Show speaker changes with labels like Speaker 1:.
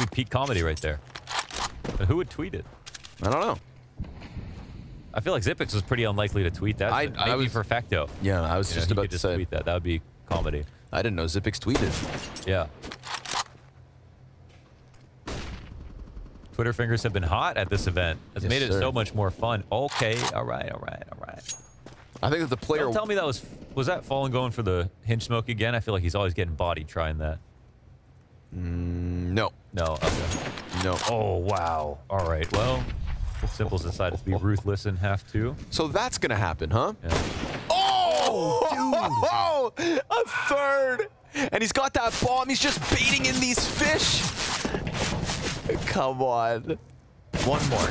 Speaker 1: Be peak comedy right there. But who would tweet it?
Speaker 2: I don't know.
Speaker 1: I feel like Zippix was pretty unlikely to tweet that.
Speaker 2: I-
Speaker 1: but
Speaker 2: I
Speaker 1: maybe
Speaker 2: was-
Speaker 1: perfecto.
Speaker 2: Yeah, I was
Speaker 1: You
Speaker 2: just
Speaker 1: he
Speaker 2: about to
Speaker 1: just
Speaker 2: say.
Speaker 1: tweet that. That would be comedy.
Speaker 2: I didn't know Zippix tweeted.
Speaker 1: Yeah. Twitter fingers have been hot at this event. It's
Speaker 2: Yes,
Speaker 1: made it
Speaker 2: sir.
Speaker 1: so much more fun. Okay, all right, all right, all right.
Speaker 2: I think that the player.
Speaker 1: Don't tell me that was was that Fallen going for the hinge smoke again? I feel like he's always getting bodied trying that.
Speaker 2: Mm, no,
Speaker 1: No. Okay.
Speaker 2: no.
Speaker 1: Oh wow. All right. Well, Simple's decided to be ruthless and have to.
Speaker 2: So that's gonna happen, huh?
Speaker 1: Yeah.
Speaker 2: Oh, a third, and he's got that bomb. He's just baiting in these fish. Come on.
Speaker 1: One more.